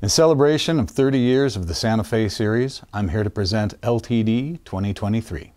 In celebration of 30 years of the Santa Fe series, I'm here to present LTD 2023.